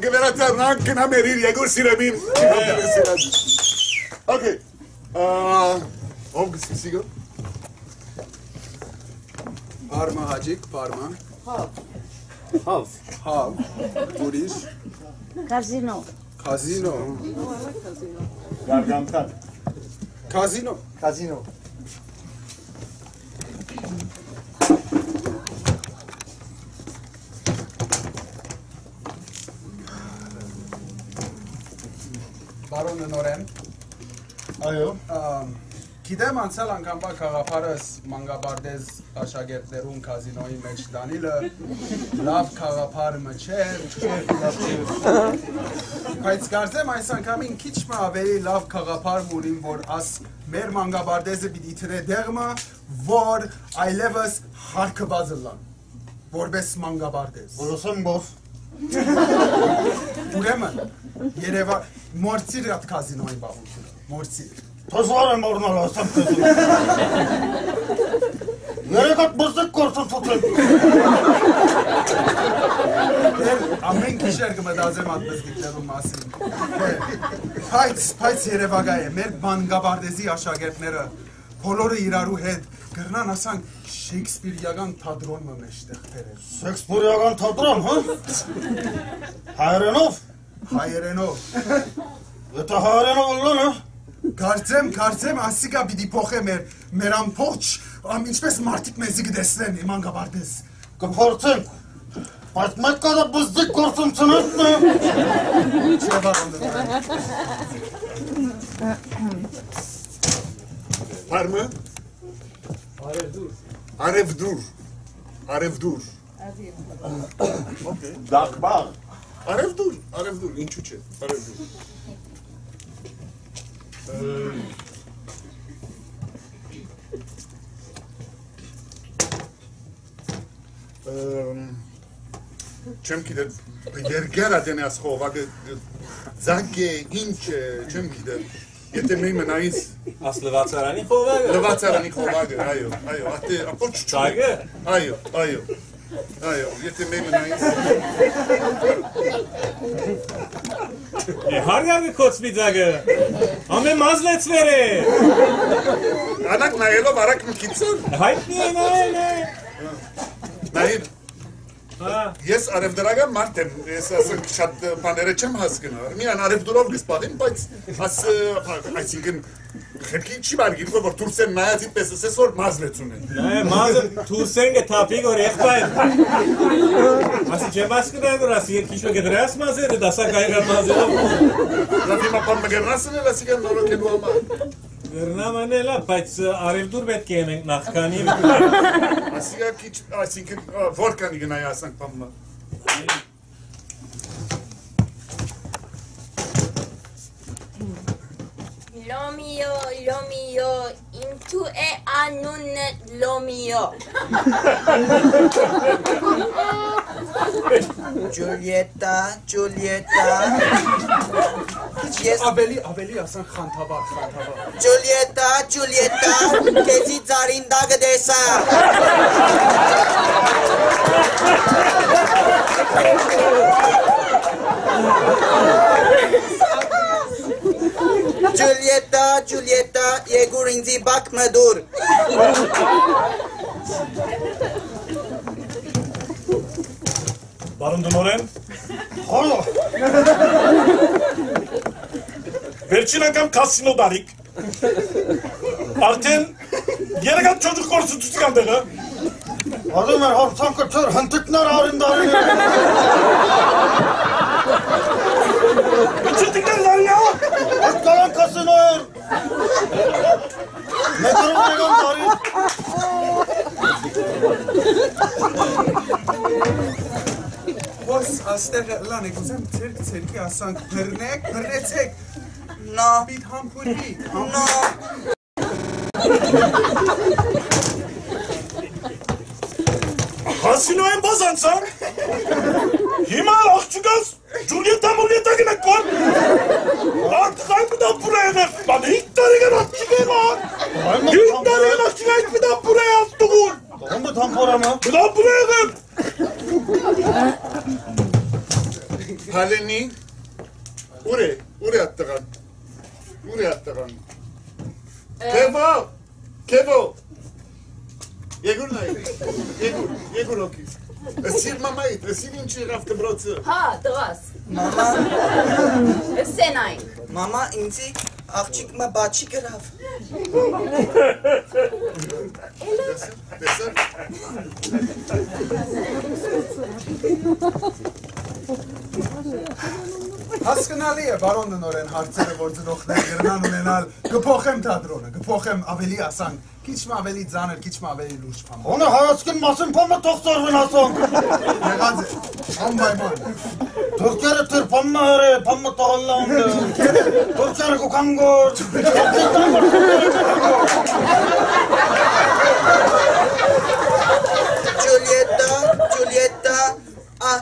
גברת ארנק, נאמרי, יגור סירבים. אוקיי. Hangisi sigara? Parma hacik, parma. Hav. Hav. Hav. Guriş. Kazino. Kazino. Gargantan. Kazino. Kazino. Բարոնը նորեն։ Այո։ Գիտեմ անցյալ անգամ բա խաղապարս մանգաբարդեզ աշակերտներուն կազինոյի մեջ դանիլը լավ խաղապար մը չէր, չէր լավ չէր։ Բայց կարծեմ այս անգամին քիչ մը ավելի լավ խաղապար մունին, որ աս մեր մանգաբարդեզը պիտի թրե դեղմը, որ այլևս հարկված լան, որպես մանգաբարդեզ։ Որոսեմ բոս։ Ուրեմն, Երևա մորցիր այդ կազինոյի բաղությունը, մորցիր։ Թզվար եմ օրնալ ասեմ թեզ։ Երեքատ բզդեք կորսն թուտել։ Դեր ամեն գիշեր կմտածեմ այդ բզդիկներու մասին։ Դե, Բայց, բայց Երևագա է, մեր բանգաբարդեզի աշակերտները բոլորը իրարու հետ գրնան ասանք Շեքսպիրիական թատրոնը մեջտեղ բերել։ Շեքսպիրիական թատրոն, հա։ Հայերենով։ Hayreno. Tahareno Allah'ına. Kartem, kartem, asiga bir dipoche mer, meram poç, am içmez martik mezigi deslen, iman gabardes. Kaportum, partmak kadar bızdık kortum tınırt mı? Şey bağlandı. Var mı? Arev dur. Arev dur. Arev dur. Okey. Dakbar. Արևդուր, արևդուր, ինչու՞ չէ, արևդուր։ չեմ գիտեմ երգերա դենես խովակը զանգե ինչ չեմ գիտեմ եթե մի մնայից Աս լվացարանի խովակը։ լվացարանի խովակը այո այո ատե ապոչ Ճագը։ այո այո այո եթե մի մնայից Հարգարը կոծվի ձագը։ Ամեն մազլեցվեր է։ անակ նայելով մի քիծոր Հայտնի է նայել է։ նայել Հա։ Ես արևդրական մարդ եմ, ես ասենք շատ բաները չեմ հասկանում։ Միան արևդուրով գսպատեմ, բայց այսինքն խելքի չի բարգին, որ դուրսեն նայած իպես էս որ մազլեցուն են։ Նայ մազը թուսենգը թափիկ որ եղբայր։ Ասի չեմ ասկնալ որ ասի երկիշը գդրաս մազերը դասա կայգա մազերով։ Լավի մապան մգերնասն էլ ասիկան նորոգելու համար։ Գրնամանելա, բայց արևդուր պետք է ենք նախքանի։ Ասիկա քիչ, այսինքն որ կանի գնայ ասանք բամը։ ինչու է անունը լոմիո։ Ջուլիետա, Ջուլիետա։ Ես Ավելի, ավելի ասան խանթաբար, խանթաբար։ Ջուլիետա, Ջուլիետա, քեզի ծարին դագը դեսա։ Ջուլիետա, Segurinzi bakma dur. Warum du nur Verçin kam kasino darik. Artin yere kat çocuk korsu tutukandığı. Adım ver, haftan kaçar, hıntıklar ağrında ağrında. Ne durum ne gönderin? Ոս աստեղ լան եկուսեմ ցերկ ցերկի ասանք բռնեք, բռնեցեք։ Նո, Պիտ համբուրի։ նո։ ուր է ուր է ատտղան ուր է ատտղան Քևո Քևո Եգուր նայ Եգուր Եգուր օքիս Ասիր մամայիդ ասիր ինչ եղավ դբրոցը Հա, դրաս։ Մամա, Սենայն։ մամա ինձի աղջիկ մա բաչի գրավ։ Տեսա Հասկանալի է, բարոն նորեն հարցերը, որ ծնողներ գրնան ունենալ, կփոխեմ թատրոնը, կփոխեմ ավելի ասան, քիչ մ ավելի ծանր, քիչ մ ավելի լուրջ բան։Ոնը հայացքին մասին փոմը թող ծորվեն ասոն։ Եղած է, անպայման։ Թուրքերը թեր փոմը հրե, փոմը տողալլա ունը։ Թուրքերը կուքանգոր։ Ջուլիետա, Ջուլիետա, ա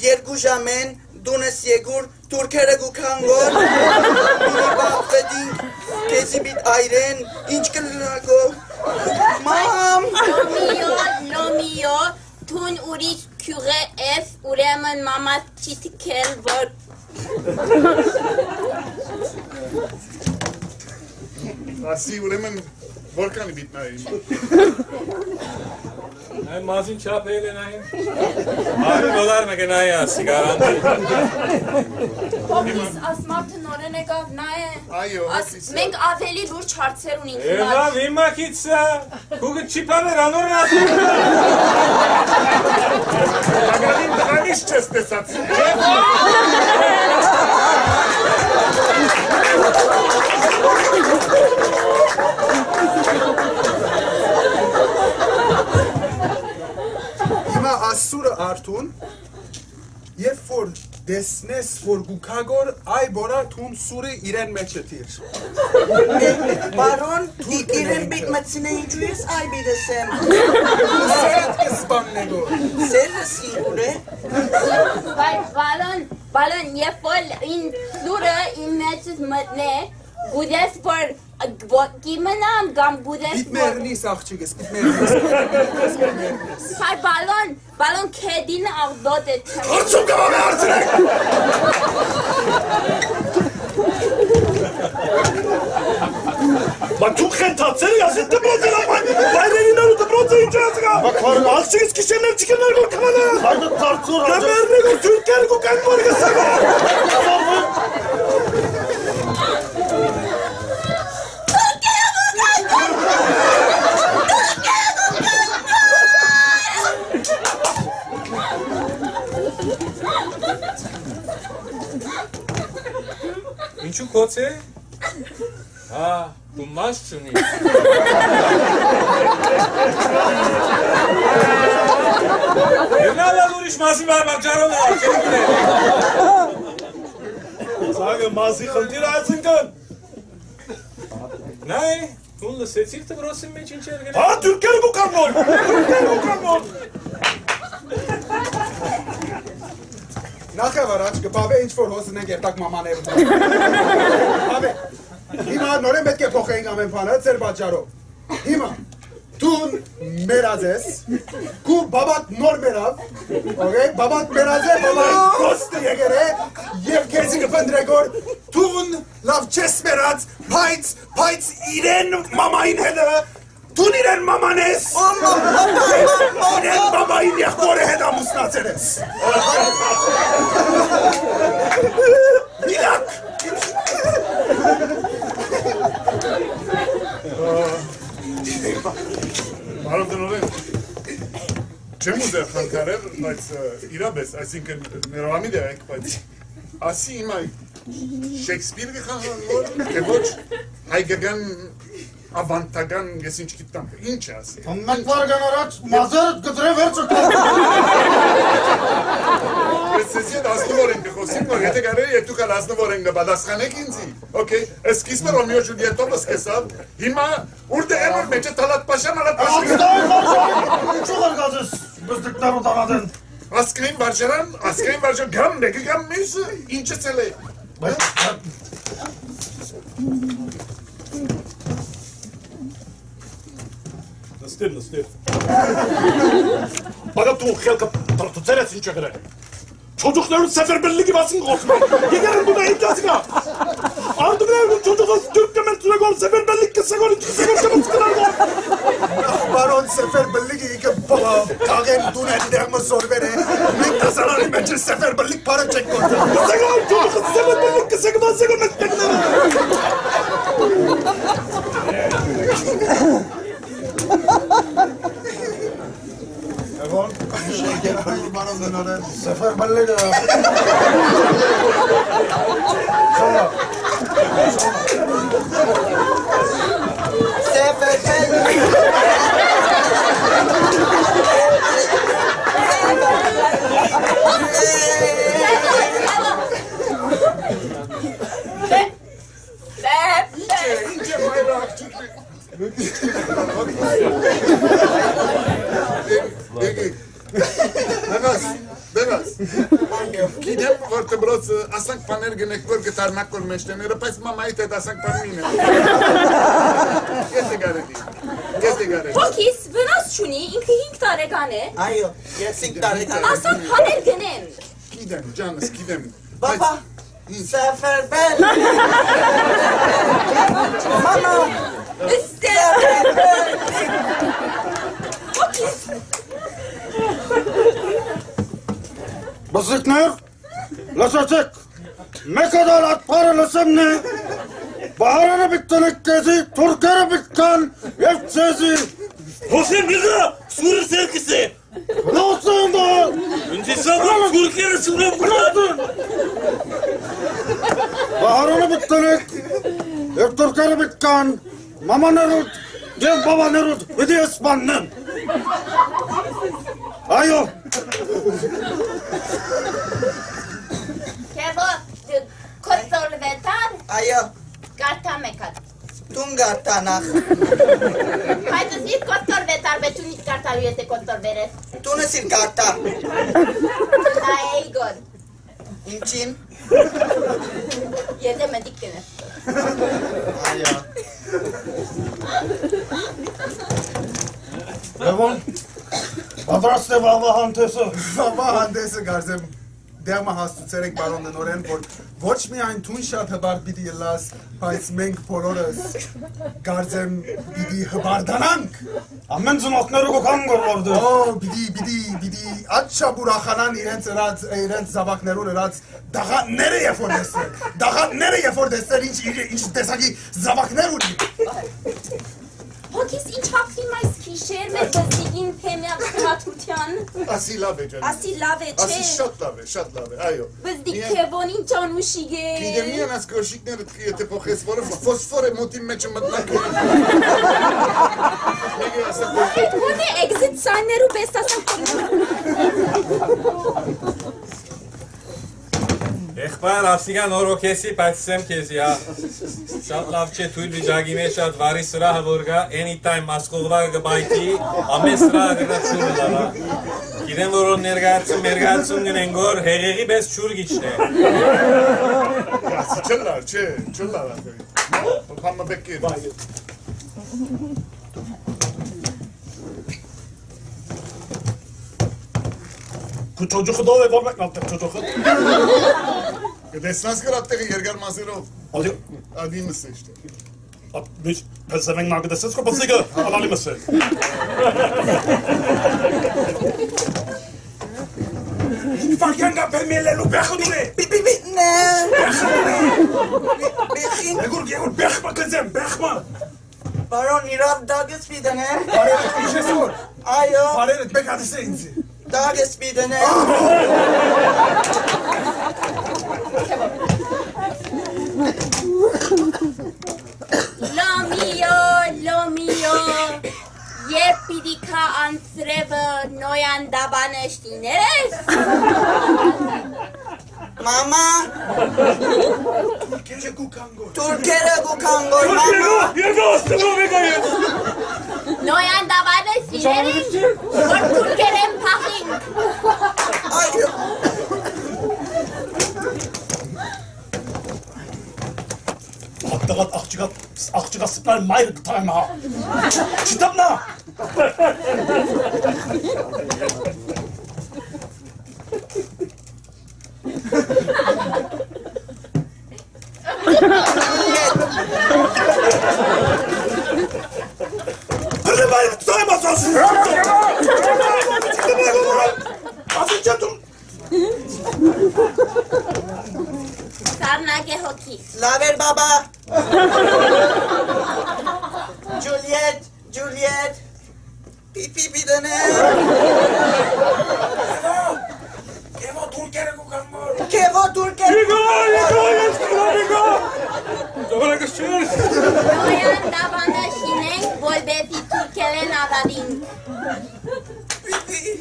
երկու ժամեն Dune siegur, Türkere kangor, bini bahvedin, kesi bit ayren, inçkil lago. Mam! Mio, no mio, tun uri küre ef, uremen mama çitkel var. Así, uremen որքանի բիտնայի Ay mazin çapayla nayın. Abi dolar mı gene ya sigarandı. Հոմիս, ասմարթը նորեն եկավ, նա է։ Այո, մենք ավելի լուրջ հարցեր ունենք։ Eva vima kitsa. Kugu çipamer anor nasıl? Ագալին դրանից չես տեսած Ima assura artun, ye for desnes for gukagor ay bora tun sure iren meçetir. Baron, ik iren bit matsine hicuyes ay bir de sen. Sen kısmam ne do? Sen nasıl bure? Bay Baron, Baron ye for in sure in meçes matne gudes for կիմնամ կամ գուդես մերնիս աղջիկս, մերնիս։ Հայ բալոն, բալոն քեդին աղդոտ է Հարցում կամամ է հարցրեք Բա դու խենթացել ես այդ դպրոցը լավայն։ Բայրերին ու դպրոցը ինչ ասկա։ Աղջիկս քիշերներ չկներ որ քանա։ Հայդը ծարծուր zu kurze? Ah, du machst du nicht. Yunan'la var bak canım var. Sage mal, sie kommt dir reisen können. Nein, nun, das ist jetzt nicht der große Ah, Türkler bu kanol! Türkler bu kanol! Նախև առաջ կպավե ինչ որ հոսնենք երտակ մամաները։ Պավե։ Հիմա նորեն պետք է փոխեինք ամեն բանը ծեր պատճառով։ Հիմա դու մերած ես, քու բաբատ նոր մերավ, օքեյ, բաբատ մերած է, բաբատ կոստը եկեր է, եւ քեզի կփնդրեգոր դուն լավ չես մերած, բայց բայց իրեն մամային հետը Դու իրեն մաման ես։ Իրեն բաբային եղբորը հետ ամուսնացել ես։ Միլակ։ Բարով դնորեն Չեմ ուզեր խանգարել, բայց իրապես, այսինքն ներողամիտ եք, բայց ասի հիմա Շեքսպիր գխանոր, թե ոչ հայկական ավանտական ես ինչ գիտեմ, ինչ ասի։ Մեկ վարգան առաջ մազերը գծրե վերջը կա։ Ես ես ասնվոր ենք խոսիմ, որ եթե կարելի է դուք ալ ասնվոր ենք պատասխանեք ինձի։ Okay, սկիզբը Ռոմեո Ջուլիետով սկսավ, հիմա ուր դե որ մեջը տալատ պաշան ալատ պաշան։ Ինչու ղարգազես բստիկներու տանադեն։ Ասկրին վարժարան, ասկրին վարժան գամ մեկը գամ մյուսը, ինչը ցել է։ استنى استنى Bana halka tartuteresin çökere. Çocukların seferberli gibi asın korkma. Yegerim bu da imkasına. Aldım evrim çocuğu Türk kemer tüne gol seferberlik kısa gol iki kısa gol kemer tıkına gol. Baron seferberlik iyi ki baba. Kağem dune derme zor bere. Ne kazanan imece seferberlik para çek gol. Kısa gol çocuğu seferberlik kısa gol kısa gol kısa gol que eran hermanos menores. Se fue Valeria. Sola. Sola. Vertebros asank paner genek ver getarmak kolmeşten. Repes mamait et asank parmine. Gete garedi. Gete garedi. Հոգիս վնաս չունի, ինքը 5 տարեկան է։ Այո, ես 5 տարեկան եմ։ Ասան հանել գնեմ։ Gidem, canız gidem. Բաբա, Seferberlik. Mama, Üstə։ Հոգիս Բզիկներ, laşaçık. Ne kadar atparını şimdi. Baharını bittinik gezi, Türkleri bitkan, hepsesi. Hoşem bize, Suri sevgisi. Ne olsun da? Öncesi ama Türkiye'nin sınırı bırakın. Baharını bittinik. Hep Türkleri bitkan. Mama ne Nerut, gel baba Nerut, bir de Osman'ın. Ayo devo consolvetar Ayo. Gartamecat. Tun gartanah. Hai tu zis consolvetar, pe tu nici carta lui este consolveresc. Tu nu sunt garta. Da, Egon. İmçin. Yedemedik gene. Ayo. Devon. Adres devamlı hantesi. Sabah handesi garzem. Հասցուցեր եք բարոն դնորեն, որ ոչ միայն թուն շատ հբար պիտի ելաս, բայց մենք բոլորս գարձեմ պիտի հբարդանանք։ ամեն ծնողները կոքան գորորդը, Օ, պիտի, պիտի, պիտի աչչապ ուրախանան իրենց ըրած, իրենց զավակներուն ըրած դաղատները երբ որ տեսնեն։ Դաղատները երբ որ տեսնեն ինչ ինչ տեսակի զավակներ ունի։ Հոգիս ինչ հապվիմ այս քիշեր մեր բզդիգին թեմյակ հրաթության։ Asi lave canım. Ասի լավ է, չէ։ şat lave, şat lave. Ayo. Բզդիկ Niye? քևոն ինչ անուշիգ է։ Gidem niye nas koşikleri tkiyete pohesforu fosfore motim meçim matnak. Nege asan Այդ ո՞ն է exit sign-ներու պես ասան։ Եղբայր ասիգան օրոքեսի պայցսեմ քեզի հա։ Շատ լավ չէ թույլ վիճակի մեջ շատ վարի սրահը որ գա anytime մասկովլա գբայթի ամեն սրահը գնա ճուրը լավա։ Գիտեմ որ որ ներկայացում ներկայացում գնեն գոր հեղեղի պես ճուր գիչն է։ Asi Кучочуху доле вормек на те кучохот. Къде с нас градте Гергар Мазиров? Оди... А, има се ще. А, виж, без за мен малко да се скопа сега, а дали ме се. כבר כאן גם בין מאלינו בחדולה! ביביבינה! בחדולה! מגורגרות בחמה כזה, בחמה! ברון, נראה דגס פידנה? פרלת, איש אסור! איו! פרלת, בקעת הסינזי! Daha resmi de ne? Lomio, lomio. Je pidika an treba nojan neres? Mama. Türkçe kukango. Türkere kukango. Mama. Yerde astım o be kayın. Noyan dabanesh neres? Türkçe. was bei mir getan habe. Stimmt na? Hırlı ben tutamaz olsun. Basın çatım. Sarna ke hoki. Laver baba. Juliet, Juliet. Pipi bir tane. Eva. Eva Türkiye'ye kokanmur. Eva Türkiye'ye. Rigo, Rigo, Rigo, Rigo. Dobra koşuyor. Bayan davanda şinen, bol befi Türkiye'ye nadarin. Pipi.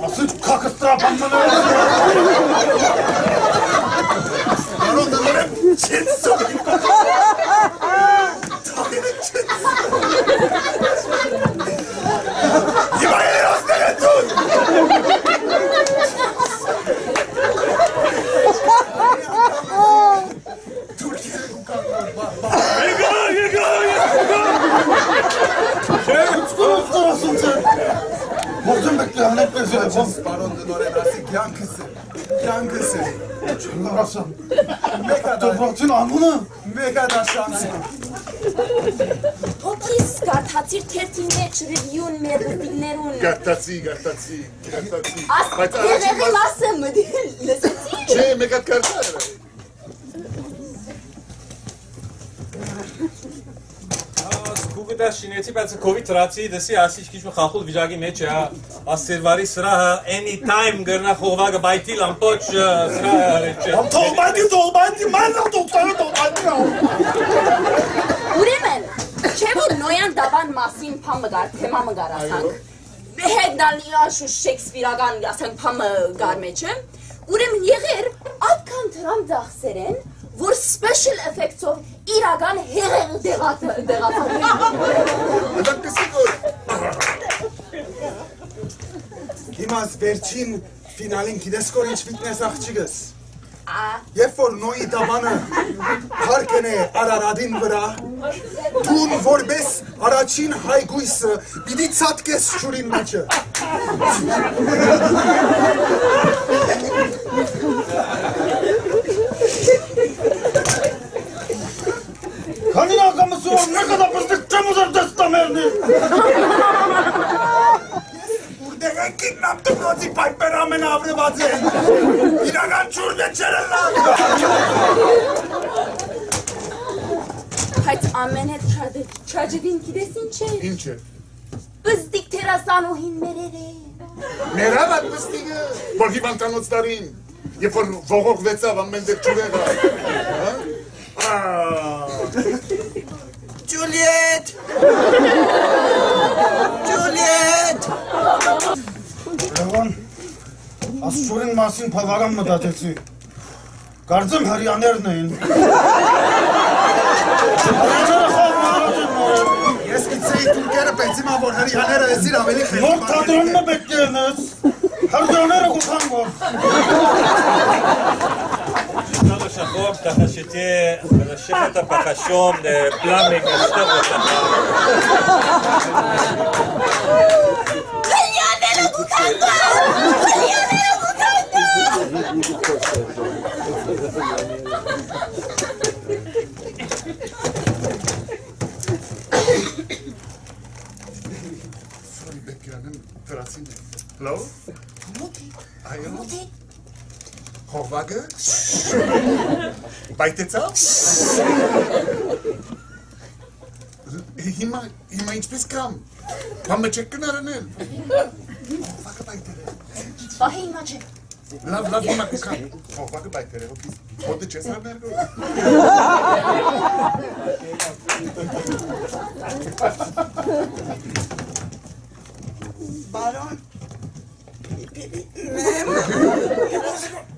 Nasıl kakıstıra bandını? 너는 진성이고 너희는 진성 이번에는 어스타가 돈 둘기를 국가가 이거 이거 이거 계속 소름 돋았어 Bozum bekle annem kızı. Baron de Dore Brasik yankısı. Yankısı. Çılgın Rasim. Դոբրացին անունը։ մեկա դա շանսը։ Հոգիս կարթացիր թերթին մեջ ռիվյուն մեր ռուտիններուն։ Գարտացի, գարտացի, գարտացի։ Բայց առաջին մաս մասը մդիլ լսեցի։ չէ, մեկ շինեցի, բայց կովի տրացի, դսի ասիչ քիչ խախուլ վիճակի մեջ է, ասերվարի սրահը anytime գրնա խողվագը բայտիլ ամպոչ սրահը արեչը։ Ամ թողբայդի, թողբայդի, մաննա թողտարը թողբայդի։ Ուրեմն, չէ որ նոյան դավան մասին փամը գար, թեմա մը գար ասանք։ Հեգդալի աշու շեքսպիրական ասենք փամը գար մեջը։ Ուրեմն եղեր այդքան դրամ դախսերեն, որ special effects-ով իրական հեղեղ դեղացան։ Դա կսի գոր։ Հիմա վերջին ֆինալին գիտես կոր ինչ ֆիթնես աղջիկս։ Երբ որ նոյի դամանը հարկեն է Արարադին վրա, դուն որպես առաջին հայգույսը պիտի ցածկես շուրին մեջը։ Քանի ակամսու մեկը դա պստիկ չեմ ուզեր դեստամերնի։ Դեղը կիննամ դպրոցի պայպեր ամեն ավրված է։ Իրական չուրն է չերելա։ բայց ամեն հետ չաջվին գիտես ինչ է։ Ինչ է։ Բզդիկ թերասանուհին մերերը։ Ներավ այդ պստիգը, որ հիվանդանոց տարին, երբ որ ողողվեցավ ամեն դեր ճուրեղը։ Հա? Ա, Ջուլիետ։ Ջուլիետ։ Լևոն, աստծուրին մասին բավական մտածեցի։ Կարծեմ հрьяաներն էին։ Ես գիտեի թուրքերը պետք է որ հрьяաները էսին ավելի խելոք։ Որ թատրոնը պետք է նես։ Հрьяաները գուցան գոր։ שחור, ככה שתהיה מנשבת הפחשון לפלאמיק, לשתות אותה. Hello? Ohrwaage. Baiteța. Ima, ima inci pe scam. Pame ce când are nel. Ohrwaage baitele. Bahe ima ce. Lav, lav ima cu cam. Ohrwaage baitele. Pot de ce să meargă? Baron. Mem.